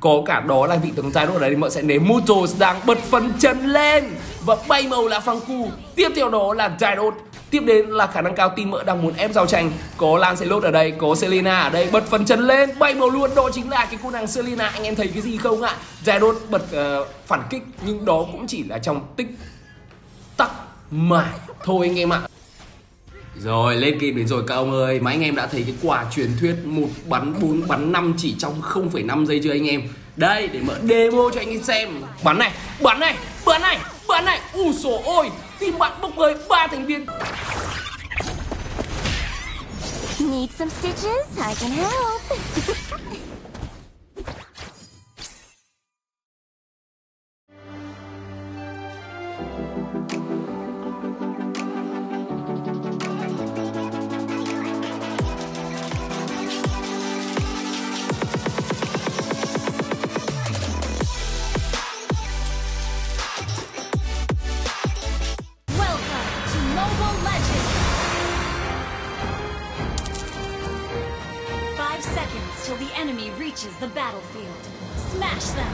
có cả đó là vị tướng Gyro đấy, đây thì mọi sẽ nếm Mutos đang bật phần chân lên và bay màu là Phang Cu tiếp theo đó là Gyro Tiếp đến là khả năng cao team mỡ đang muốn ép giao tranh. Có Lancelot ở đây, có Selena ở đây Bật phần chân lên, bay màu luôn. Đó chính là cái cô nàng Selena. Anh em thấy cái gì không ạ? Gyros bật uh, phản kích Nhưng đó cũng chỉ là trong tích tắc mà Thôi anh em ạ rồi lên kịp đến rồi. Các ông ơi Mà anh em đã thấy cái quả truyền thuyết một bắn 4 bắn 5 chỉ trong 0,5 giây chưa anh em? Đây để mở demo cho anh em xem. Bắn này, bắn này, bắn này, bắn này. Ui sổ ôi Team bạn bốc hơi ba thành viên. Need some stitches? I can help. enemy the battlefield. Smash them!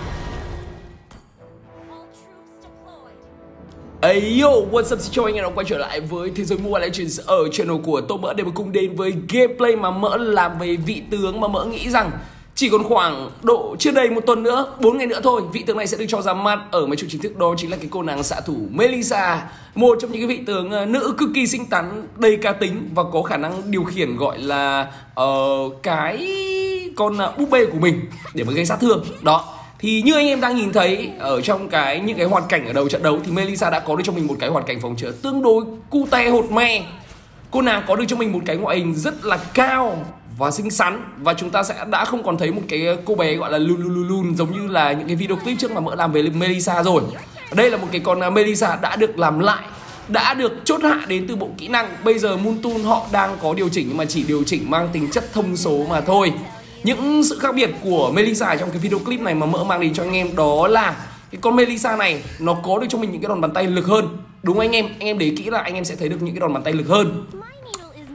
Hey yo, what's up, xin chào anh em đã quay trở lại với Thế giới Mobile Legends ở channel của Tô Mỡ để mà cùng đến với gameplay mà Mỡ làm về vị tướng mà Mỡ nghĩ rằng chỉ còn khoảng độ chưa đầy một tuần nữa, 4 ngày nữa thôi, vị tướng này sẽ được cho ra mắt ở máy chủ chính thức đó chính là cái cô nàng xạ thủ Melissa, một trong những cái vị tướng ờ, nữ cực kỳ xinh xắn, đầy cá tính và có khả năng điều khiển gọi là uh, cái con à, búp bê của mình để mà gây sát thương. Đó, thì như anh em đang nhìn thấy ở trong cái những cái hoàn cảnh ở đầu trận đấu thì Melissa đã có được cho mình một cái hoàn cảnh phòng chữa tương đối cute hột me. Cô nàng có được cho mình một cái ngoại hình rất là cao và xinh xắn và chúng ta sẽ đã không còn thấy một cái cô bé gọi là lun lun lun giống như là những cái video clip trước mà mỡ làm về Melissa rồi. Đây là một cái con à, Melissa đã được làm lại đã được chốt hạ đến từ bộ kỹ năng bây giờ Moontoon họ đang có điều chỉnh nhưng mà chỉ điều chỉnh mang tính chất thông số mà thôi những sự khác biệt của Melissa trong cái video clip này mà mỡ mang đến cho anh em đó là cái con Melissa này nó có được cho mình những cái đòn bàn tay lực hơn. Đúng anh em? Anh em để kỹ là anh em sẽ thấy được những cái đòn bàn tay lực hơn.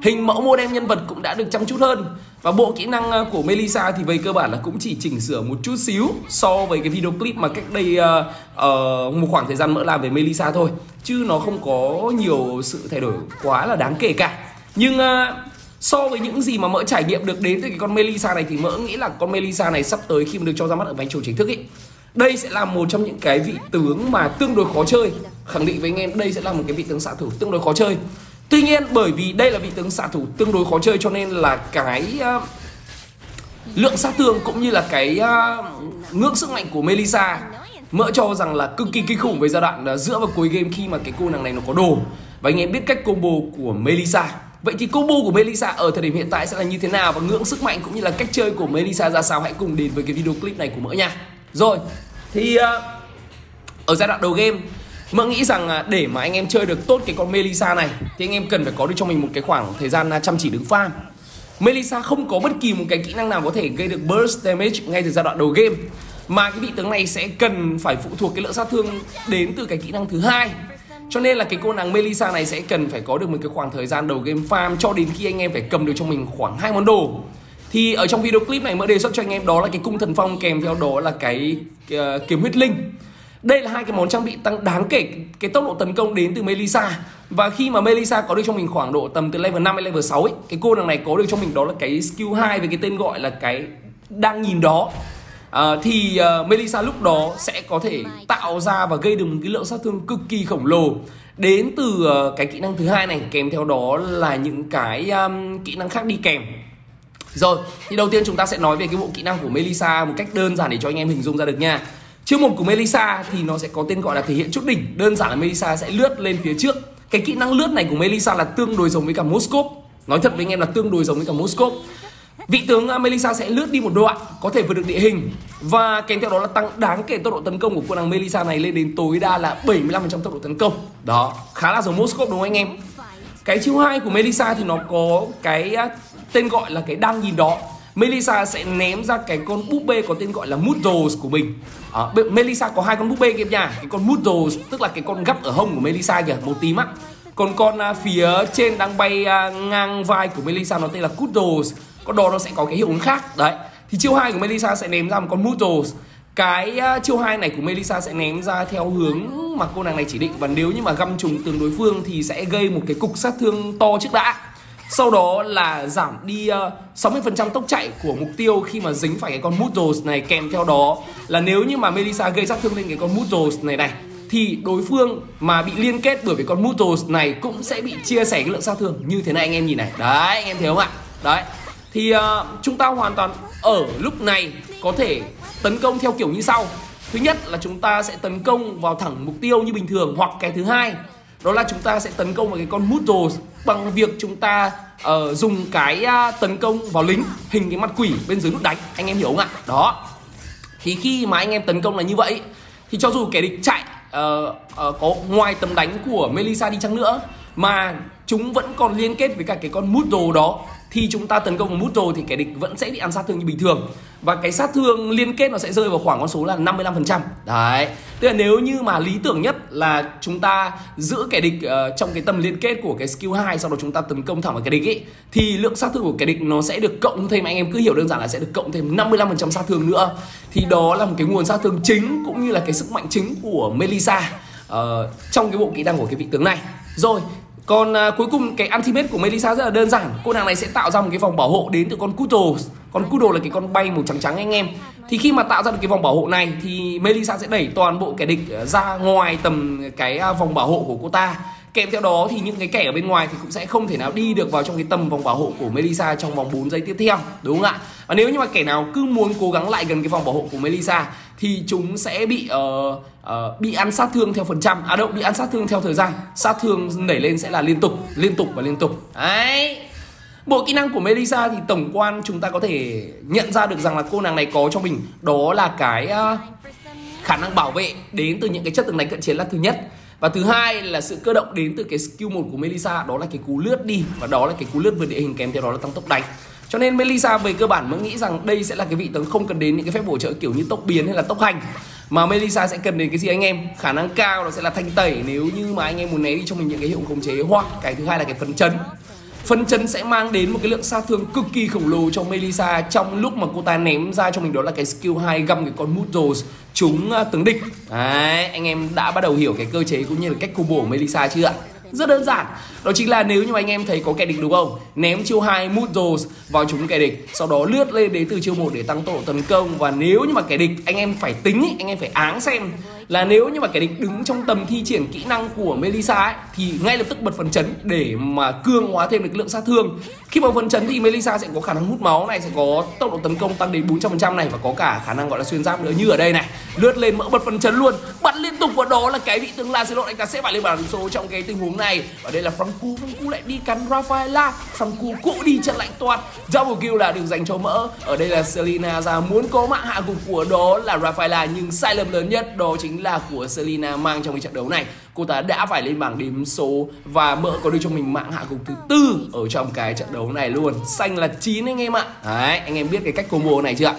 Hình mẫu model nhân vật cũng đã được chăm chút hơn. Và bộ kỹ năng ờ, của Melissa thì về cơ bản là cũng chỉ chỉnh sửa một chút xíu so với cái video clip mà cách đây uh, uh, một khoảng thời gian mỡ làm về Melissa thôi. Chứ nó không có nhiều sự thay đổi quá là đáng kể cả. Nhưng uh, so với những gì mà mỡ trải nghiệm được đến từ cái con Melissa này thì mỡ nghĩ là con Melissa này sắp tới khi mà được cho ra mắt ở bánh trầu chính thức ý đây sẽ là một trong những cái vị tướng mà tương đối khó chơi. Khẳng định với anh em đây sẽ là một cái vị tướng xạ thủ tương đối khó chơi. Tuy nhiên bởi vì đây là vị tướng xạ thủ tương đối khó chơi cho nên là cái uh, lượng sát thương cũng như là cái uh, ngưỡng sức mạnh của Melissa mỡ cho rằng là cực kỳ kinh khủng với giai đoạn uh, giữa và cuối game khi mà cái cô nàng này nó có đồ. Và anh em biết cách combo của Melissa. Vậy thì combo của Melissa ở thời điểm hiện tại sẽ là như thế nào và ngưỡng sức mạnh cũng như là cách chơi của Melissa ra sao hãy cùng đến với cái video clip này của mỡ nha. Rồi, thì uh, ở giai đoạn đầu game Mỡ nghĩ rằng à, để mà anh em chơi được tốt cái con Melissa này thì anh em cần phải có được cho mình một cái khoảng thời gian à, chăm chỉ đứng farm. Melissa không có bất kỳ một cái kỹ năng nào có thể gây được burst damage ngay từ giai đoạn đầu game mà cái vị tướng này sẽ cần phải phụ thuộc cái lượng sát thương đến từ cái kỹ năng thứ hai cho nên là cái cô nàng Melissa này sẽ cần phải có được một cái khoảng thời gian đầu game farm cho đến khi anh em phải cầm được cho mình khoảng hai món đồ. Thì ở trong video clip này mới đề xuất cho anh em đó là cái cung thần phong kèm theo đó là cái, cái uh, kiếm huyết linh. Đây là hai cái món trang bị tăng đáng kể cái tốc độ tấn công đến từ Melissa Và khi mà Melissa có được cho mình khoảng độ tầm từ level 5 đến level 6 ấy Cái cô nàng này có được cho mình đó là cái skill 2 với cái tên gọi là cái đang nhìn đó à, thì uh, Melissa lúc đó sẽ có thể tạo ra và gây được một cái lượng sát thương cực kỳ khổng lồ. Đến từ uh, cái kỹ năng thứ hai này kèm theo đó là những cái um, kỹ năng khác đi kèm. Rồi thì đầu tiên chúng ta sẽ nói về cái bộ kỹ năng của Melissa một cách đơn giản để cho anh em hình dung ra được nha. Chiêu mục của Melissa thì nó sẽ có tên gọi là thể hiện chút đỉnh. Đơn giản là Melissa sẽ lướt lên phía trước. Cái kỹ năng lướt này của Melissa là tương đối giống với cả Moskov Nói thật với anh em là tương đối giống với cả Moskov Vị tướng à, Melissa sẽ lướt đi một đoạn Có thể vượt được địa hình. Và kèm theo đó là tăng đáng kể tốc độ tấn công của quân hàng Melissa này lên đến tối đa là 75% tốc độ tấn công. Đó, khá là giống Moscow đúng không anh em? Cái chiêu hai của Melissa thì nó có cái à, tên gọi là cái đang nhìn đó. Melissa sẽ ném ra cái con búp bê có tên gọi là Moodles của mình. À, Melissa có hai con búp bê kia nha. Cái con Moodles tức là cái con gấp ở hông của Melissa kìa, màu tím á. Còn con à, phía trên đang bay ngang vai của Melissa nó tên là Cuddles. Con đồ nó sẽ có cái hiệu ứng khác. Đấy. Thì chiêu hai của Melissa sẽ ném ra một con Moodles cái à, chiêu hai này của Melissa sẽ ném ra theo hướng mà cô nàng này chỉ định. Và nếu như mà găm trùng tướng đối phương thì sẽ gây một cái cục sát thương to trước đã. Sau đó là giảm đi à, 60% tốc chạy của mục tiêu khi mà dính phải cái con Moodles này kèm theo đó là nếu như mà Melissa gây sát thương lên cái con Moodles này này, thì đối phương mà bị liên kết bởi cái con Moodles này cũng sẽ bị chia sẻ cái lượng sát thương. Như thế này anh em nhìn này. Đấy, anh em thấy không ạ? Đấy thì uh, chúng ta hoàn toàn ở lúc này có thể tấn công theo kiểu như sau. Thứ nhất là chúng ta sẽ tấn công vào thẳng mục tiêu như bình thường hoặc cái thứ hai đó là chúng ta sẽ tấn công vào cái con Mutos bằng việc chúng ta uh, dùng cái uh, tấn công vào lính hình cái mặt quỷ bên dưới nút đánh. Anh em hiểu không ạ? Đó. Thì khi mà anh em tấn công là như vậy thì cho dù kẻ địch chạy uh, uh, có ngoài tầm đánh của Melissa đi chăng nữa mà chúng vẫn còn liên kết với cả cái con Muto đó thì chúng ta tấn công vào Muto thì kẻ địch vẫn sẽ bị ăn sát thương như bình thường. Và cái sát thương liên kết nó sẽ rơi vào khoảng con số là 55% đấy. Tức là nếu như mà lý tưởng nhất là chúng ta giữ kẻ địch uh, trong cái tầm liên kết của cái skill 2 sau đó chúng ta tấn công thẳng vào kẻ địch ấy thì lượng sát thương của kẻ địch nó sẽ được cộng thêm. Anh em cứ hiểu đơn giản là sẽ được cộng thêm 55% sát thương nữa. Thì đó là một cái nguồn sát thương chính cũng như là cái sức mạnh chính của Melissa uh, trong cái bộ kỹ năng của cái vị tướng này. Rồi còn à, cuối cùng cái ultimate của Melissa rất là đơn giản. Cô nàng này sẽ tạo ra một cái vòng bảo hộ đến từ con Kudo. Con Kudo là cái con bay màu trắng trắng anh em. Thì khi mà tạo ra được cái vòng bảo hộ này Thì Melissa sẽ đẩy toàn bộ kẻ địch à, ra ngoài tầm cái à, vòng bảo hộ của cô ta. Kèm theo đó thì những cái kẻ ở bên ngoài thì cũng sẽ không thể nào đi được vào trong cái tầm vòng bảo hộ của Melissa trong vòng 4 giây tiếp theo Đúng không ạ? Và nếu như mà kẻ nào cứ muốn cố gắng lại gần cái vòng bảo hộ của Melissa Thì chúng sẽ bị uh, uh, bị ăn sát thương theo phần trăm. À đâu, bị ăn sát thương theo thời gian. Sát thương nảy lên sẽ là liên tục, liên tục và liên tục. Đấy. Bộ kỹ năng của Melissa thì tổng quan chúng ta có thể nhận ra được rằng là cô nàng này có cho mình Đó là cái uh, khả năng bảo vệ đến từ những cái chất tường đánh cận chiến là thứ nhất. Và thứ hai là sự cơ động đến từ cái skill 1 của Melissa đó là cái cú lướt đi và đó là cái cú lướt vượt địa hình kèm theo đó là tăng tốc đánh. Cho nên Melissa về cơ bản mới nghĩ rằng đây sẽ là cái vị tướng không cần đến những cái phép bổ trợ kiểu như tốc biến hay là tốc hành mà Melissa sẽ cần đến cái gì anh em khả năng cao nó sẽ là thanh tẩy nếu như mà anh em muốn né đi cho mình những cái hiệu khống chế hoặc cái thứ hai là cái phấn chấn Phân chân sẽ mang đến một cái lượng sát thương cực kỳ khổng lồ cho Melissa trong lúc mà cô ta ném ra cho mình đó là cái skill 2 găm cái con Mutos trúng uh, tướng địch. Đấy, anh em đã bắt đầu hiểu cái cơ chế cũng như là cách combo của Melissa chưa ạ? Rất đơn giản Đó chính là nếu như anh em thấy có kẻ địch đúng không Ném chiêu hai Moodles vào chúng kẻ địch Sau đó lướt lên đến từ chiêu 1 để tăng tốc độ tấn công Và nếu như mà kẻ địch, anh em phải tính Anh em phải áng xem là nếu như mà kẻ địch đứng trong tầm thi triển kỹ năng của Melissa ấy, thì ngay lập tức bật phần chấn để mà cương hóa thêm được lượng sát thương. Khi mà phần chấn thì Melissa sẽ có khả năng hút máu này, sẽ có tốc độ tấn công tăng đến 400% này và có cả khả năng gọi là xuyên giáp nữa như ở đây này. Lướt lên mỡ bật phần chấn luôn, bắn liên tục và đó là cái vị tướng Lancelot anh ta sẽ phải lên bảng số trong cái tình huống này. Và đây là Franku, Franku lại đi cắn Rafaela, Franku cũng đi chân lạnh toàn. Double kill là được dành cho mỡ. Ở đây là Selena ra muốn có mạng hạ gục của đó là Rafaela nhưng sai lầm lớn nhất đó chính là của Selena mang trong cái trận đấu này cô ta đã phải lên bảng điểm số và mỡ có được cho mình mạng hạ gục thứ tư ở trong cái trận đấu này luôn xanh là 9 anh em ạ đấy anh em biết cái cách combo này chưa ạ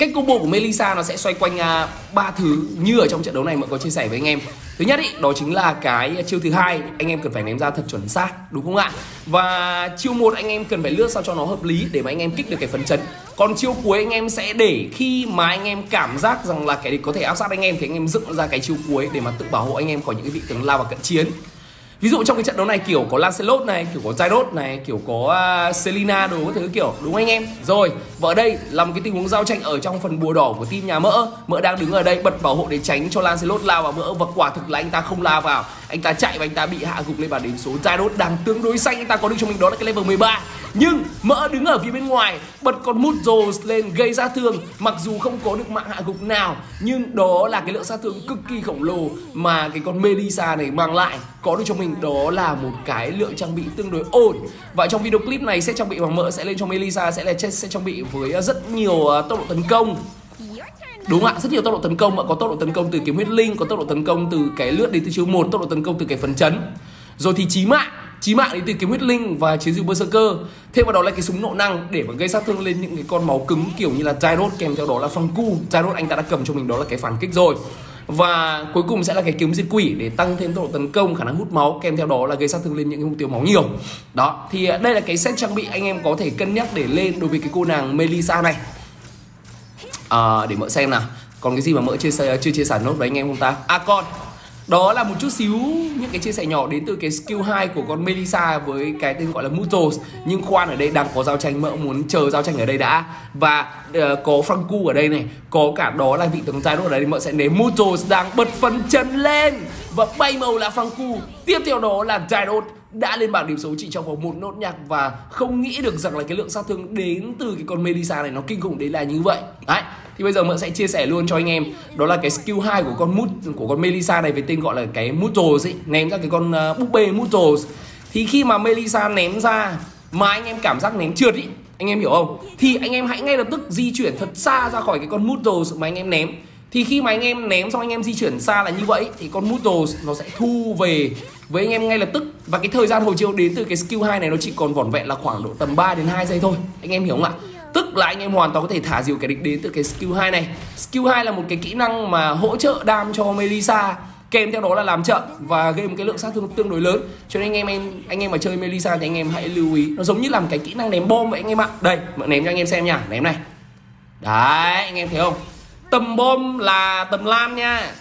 cách combo của Melissa nó sẽ xoay quanh à, ba thứ như ở trong trận đấu này mọi người có chia sẻ với anh em. Thứ nhất ý, đó chính là cái chiêu thứ hai anh em cần phải ném ra thật chuẩn xác đúng không ạ? Và chiêu một anh em cần phải lướt sao cho nó hợp lý để mà anh em kích được cái phấn chấn. Còn chiêu cuối anh em sẽ để khi mà anh em cảm giác rằng là kẻ địch có thể áp sát anh em thì anh em dựng ra cái chiêu cuối để mà tự bảo hộ anh em khỏi những cái vị tướng lao vào cận chiến ví dụ trong cái trận đấu này kiểu có Lancelot này kiểu có Zaidos này kiểu có uh, Selina đồ các thứ kiểu đúng anh em? Rồi và ở đây là một cái tình huống giao tranh ở trong phần bùa đỏ của team nhà mỡ. Mỡ đang đứng ở đây bật bảo hộ để tránh cho Lancelot lao vào mỡ và quả thực là anh ta không lao vào. Anh ta chạy và anh ta bị hạ gục lên bàn điểm số. Zaidos đang tương đối xanh anh ta có được cho mình đó là cái level 13 nhưng mỡ đứng ở phía bên ngoài bật con mút rồ lên gây ra thương mặc dù không có được mạng hạ gục nào. Nhưng đó là cái lượng sát thương cực kỳ khổng lồ mà cái con Melissa này mang lại. Có được cho mình đó là một cái lượng trang bị tương đối ổn. Và trong video clip này sẽ trang bị bằng mỡ sẽ lên cho Melisa sẽ là sẽ trang bị với à, rất nhiều à, tốc độ tấn công. Đúng ạ, rất nhiều tốc độ tấn công ạ, có tốc độ tấn công từ kiếm huyết linh, có tốc độ tấn công từ cái lướt đến từ chiêu một, tốc độ tấn công từ cái phần chấn. Rồi thì chí mạng chí mạng đến từ kiếm huyết linh và chiến dịu berserker. Thêm vào đó là cái súng nộ năng để mà gây sát thương lên những cái con máu cứng kiểu như là Gyros kèm theo đó là phong cu Gyros anh ta đã cầm cho mình đó là cái phản kích rồi. Và cuối cùng sẽ là cái kiếm diệt quỷ để tăng thêm tốc độ tấn công khả năng hút máu kèm theo đó là gây sát thương lên những mục tiêu máu nhiều. Đó thì à, đây là cái set trang bị anh em có thể cân nhắc để lên đối với cái cô nàng Melissa này. À, để mở xem nào. Còn cái gì mà mỡ chia sẻ chưa chia sẻ nốt với anh em không ta? À còn đó là một chút xíu những cái chia sẻ nhỏ đến từ cái skill 2 của con Melissa với cái tên gọi là Mutos. Nhưng khoan ở đây đang có giao tranh mỡ muốn chờ giao tranh ở đây đã. Và uh, có Franku ở đây này có cả đó là vị tướng Gyro ở đây. Mợ sẽ nếm Mutos đang bật phần chân lên và bay màu là Franku tiếp theo đó là Gyro đã lên bảng điểm số chỉ trong vòng một nốt nhạc và không nghĩ được rằng là cái lượng sát thương đến từ cái con Melissa này nó kinh khủng đến là như vậy. Đấy thì bây giờ mượn sẽ chia sẻ luôn cho anh em. Đó là cái skill 2 của con mút của con Melissa này với tên gọi là cái Mutos ấy ném ra cái con uh, búp bê Mutos. Thì khi mà Melissa ném ra mà anh em cảm giác ném trượt ý anh em hiểu không? Thì anh em hãy ngay lập tức di chuyển thật xa ra khỏi cái con Mutos mà anh em ném thì khi mà anh em ném xong anh em di chuyển xa là như vậy, thì con Mutos nó sẽ thu về với anh em ngay lập tức. Và cái thời gian hồi chiếu đến từ cái skill 2 này nó chỉ còn vỏn vẹn là khoảng độ tầm 3 đến 2 giây thôi. Anh em hiểu không ạ? Tức là anh em hoàn toàn có thể thả diều kẻ địch đến từ cái skill 2 này. Skill 2 là một cái kỹ năng mà hỗ trợ đam cho Melissa, kèm theo đó là làm chậm và gây một cái lượng sát thương tương đối lớn. Cho nên anh em em, anh em mà chơi Melissa thì anh em hãy lưu ý, nó giống như làm cái kỹ năng ném bom vậy anh em ạ. Đây mượn ném cho anh em xem nha. Ném này. Đấy, anh em thấy không? Tầm bom là tầm lan nha.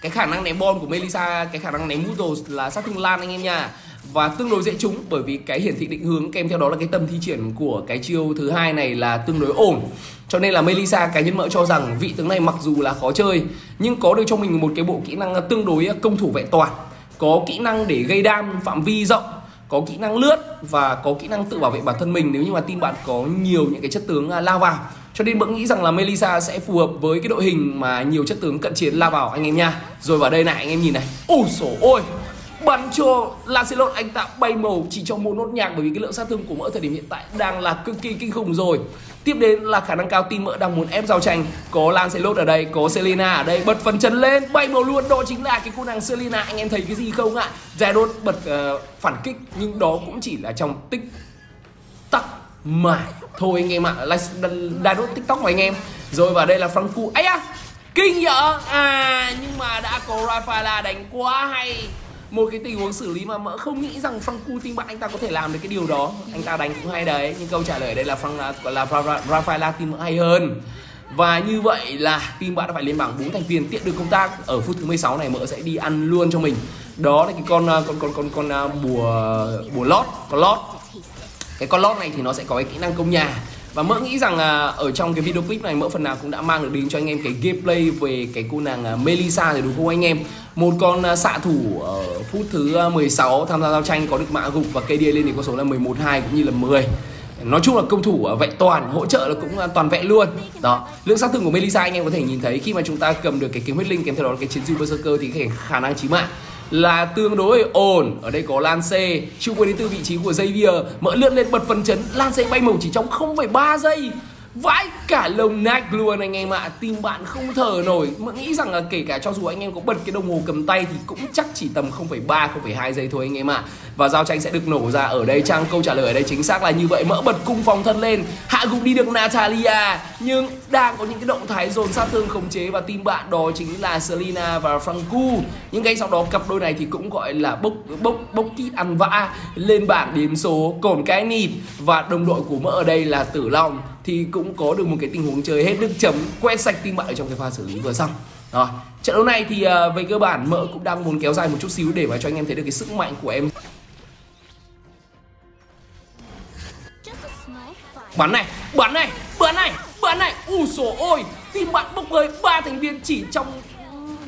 Cái khả năng ném bom của Melissa, cái khả năng ném Mutos là sát thương lan anh em nha. Và tương đối dễ trúng bởi vì cái hiển thị định hướng kèm theo đó là cái tầm thi triển của cái chiêu thứ hai này là tương đối ổn. Cho nên là Melissa, cá nhân mỡ cho rằng vị tướng này mặc dù là khó chơi, nhưng có được cho mình một cái bộ kỹ năng tương đối công thủ vẹn toàn. Có kỹ năng để gây đam, phạm vi rộng, có kỹ năng lướt và có kỹ năng tự bảo vệ bản thân mình. Nếu như mà team bạn có nhiều những cái chất tướng à, lao vào cho nên vẫn nghĩ rằng là Melissa sẽ phù hợp với cái đội hình mà nhiều chất tướng cận chiến lao vào anh em nha. Rồi vào đây này anh em nhìn này. Ôi sổ ôi bắn cho Lancelot anh ta bay màu chỉ trong một nốt nhạc bởi vì cái lượng sát thương của mỡ thời điểm hiện tại đang là cực kỳ kinh khủng rồi. Tiếp đến là khả năng cao team mỡ đang muốn ép giao tranh. Có Lancelot ở đây, có Selena ở đây Bật phần chân lên, bay màu luôn. Đó chính là cái cô nàng Selena. Anh em thấy cái gì không ạ? Gyros bật uh, phản kích Nhưng đó cũng chỉ là trong tích mà Thôi anh em ạ, à, Gyros tiktok của anh em. Rồi vào đây là Franku ấy à, kinh nhở? À, nhưng mà đã có Rafaela đánh quá hay. Một cái tình huống xử lý mà mỡ không nghĩ rằng Franku tin bạn anh ta có thể làm được cái điều đó. Anh ta đánh cũng hay đấy nhưng câu trả lời ở đây là Frank à, là là Rafaela tin mỡ hay hơn. Và như vậy là team bạn đã phải lên bảng 4 thành viên tiện được công tác. Ở phút thứ 16 này mỡ sẽ đi ăn luôn cho mình. Đó là cái con à, con con con con, con bùa bùa lót con lót cái con lót này thì nó sẽ có cái kỹ năng công nhà. Và mỡ nghĩ rằng à, ở trong cái video clip này mỡ phần nào cũng đã mang được đến cho anh em cái gameplay về cái cô nàng à, Melissa rồi đúng không anh em? Một con à, xạ thủ ở phút thứ à, 16 tham gia giao tranh có được mã gục và KD lên thì con số là 11 2 cũng như là 10 nói chung là công thủ vẹn toàn hỗ trợ là cũng à, toàn vẹn luôn. Đó lượng sát thương của Melissa anh em có thể nhìn thấy khi mà chúng ta cầm được cái kiếm huyết linh kèm theo đó là cái chiến dư berserker thì cái khả năng chí mạng là tương đối ổn ở đây có lan xe. chưa quên đến từ vị trí của Xavier mỡ lượn lên bật phần chấn lan xe bay màu chỉ trong 0,3 giây vãi cả lồng nách luôn anh em ạ. À. tim bạn không thở nổi. Mà nghĩ rằng là kể cả cho dù anh em có bật cái đồng hồ cầm tay Thì cũng chắc chỉ tầm 0,3, 0,2 giây thôi anh em ạ. À. Và giao tranh sẽ được nổ ra ở đây. Trang câu trả lời ở đây chính xác là như vậy. Mỡ bật cung phòng thân lên. Hạ gục đi được Natalia. Nhưng đang có những cái động thái dồn sát thương khống chế. Và team bạn đó chính là Selena và Franku. Nhưng ngay sau đó cặp đôi này thì cũng gọi là bốc bốc bốc kít ăn vã. Lên bảng điểm số. Cồn cái nịt Và đồng đội của Mỡ ở đây là Tử Long thì cũng có được một cái tình huống chơi hết nước chấm quét sạch team bạn ở trong cái pha xử lý vừa xong. Rồi trận đấu này thì uh, về cơ bản mỡ cũng đang muốn kéo dài một chút xíu để mà cho anh em thấy được cái sức mạnh của em. Bắn này bắn này bắn này bắn này. U sổ ôi team bạn bốc hơi ba thành viên chỉ trong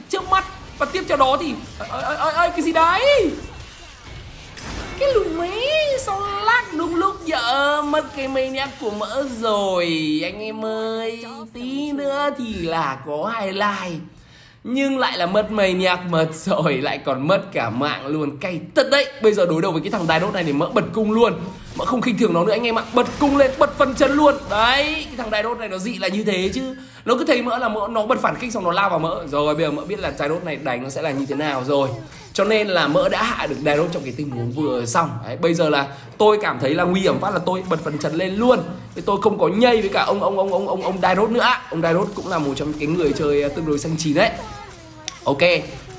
trước mắt. Và tiếp theo đó thì ơi ơi ơi cái gì đấy? Cái lùi mí sao lát đúng lúc vợ mất cái mây nhắc của mỡ rồi. Anh em ơi, tí nữa thì là có highlight. Nhưng lại là mất mây nhạc mật rồi, lại còn mất cả mạng luôn. Cay thật đấy, bây giờ đối đầu với cái thằng đài đốt này thì mỡ bật cung luôn. Mỡ không khinh thường nó nữa anh em ạ, bật cung lên, bật phần chân luôn. Đấy, cái thằng đài đốt này nó dị là như thế chứ. Nó cứ thấy mỡ là mỡ, nó bật phản kích xong nó lao vào mỡ. Rồi bây giờ mỡ biết là trái đốt này đánh nó sẽ là như thế nào rồi cho nên là mỡ đã hạ được đai ông trong cái tình huống vừa xong. Đấy, bây giờ là tôi cảm thấy là nguy hiểm phát là tôi bật phần trần lên luôn. Thì tôi không có nhây với cả ông ông ông ông ông ông đai nữa. Ông đai cũng là một trong cái người chơi ờ, tương đối xanh chín đấy. Ok,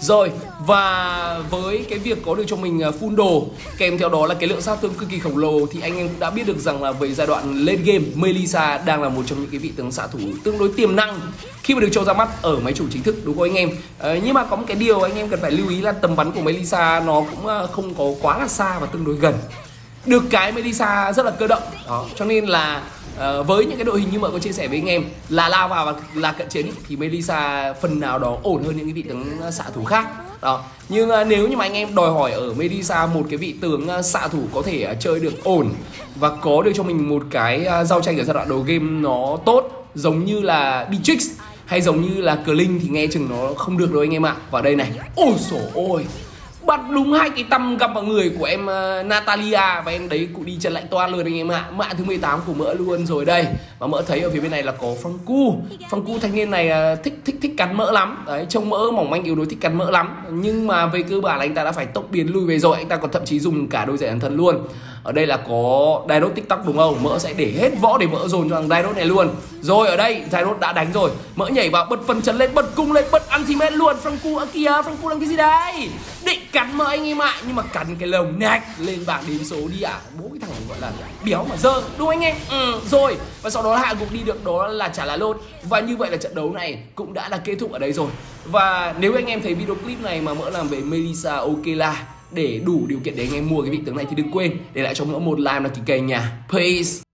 rồi và với cái việc có được cho mình à, full đồ kèm theo đó là cái lượng sát thương cực kỳ khổng lồ thì anh em cũng đã biết được rằng là với giai đoạn lên game Melissa đang là một trong những cái vị tướng xạ thủ tương đối tiềm năng khi mà được cho ra mắt ở máy chủ chính thức đúng không anh em? À, nhưng mà có một cái điều anh em cần phải lưu ý là tầm bắn của Melissa nó cũng à, không có quá là xa và tương đối gần được cái Melissa rất là cơ động. Đó. Cho nên là uh, với những cái đội hình như mà có chia sẻ với anh em là lao vào và là cận chiến thì Melissa phần nào đó ổn hơn những cái vị tướng xạ thủ khác. Đó. Nhưng uh, nếu như mà anh em đòi hỏi ở Melissa một cái vị tướng uh, xạ thủ có thể uh, chơi được ổn và có được cho mình một cái uh, giao tranh ở giai đoạn đầu game nó tốt giống như là Beatrix hay giống như là cờ linh thì nghe chừng nó không được đâu anh em ạ. Vào đây này. Ôi sổ ôi bắt đúng hai cái tăm gặp vào người của em uh, Natalia và em đấy cũng đi chân lạnh toan luôn anh em ạ. Mạ thứ 18 của mỡ luôn rồi đây. Và mỡ thấy ở phía bên này là có Franku Franku thanh niên này uh, thích thích thích cắn mỡ lắm. Đấy trông mỡ mỏng manh yếu đuối thích cắn mỡ lắm. Nhưng mà về cơ bản là anh ta đã phải tốc biến lui về rồi. Anh ta còn thậm chí dùng cả đôi giày ẩn thân luôn ở đây là có Dairos tiktok đúng không? Mỡ sẽ để hết võ để mỡ dồn cho thằng Dairos này luôn. Rồi ở đây Dairos đã đánh rồi. Mỡ nhảy vào bật phần chân lên bật cung lên bật ultimate luôn. Franku ở kia, Franku làm cái gì đây? Định cắn mỡ anh em ạ nhưng mà cắn cái lồng nạch lên bảng điểm số đi ạ. À. bố cái thằng này gọi là béo mà dơ đúng anh em? Ừ, rồi. Và sau đó hạ gục đi được đó là trả lá lốt. Và như vậy là trận đấu này cũng đã là kết thúc ở đây rồi. Và nếu anh em thấy video clip này mà mỡ làm về Melissa Okela để đủ điều kiện để anh em mua cái vị tướng này thì đừng quên để lại cho mỗi một like là kỳ kênh nha. Peace.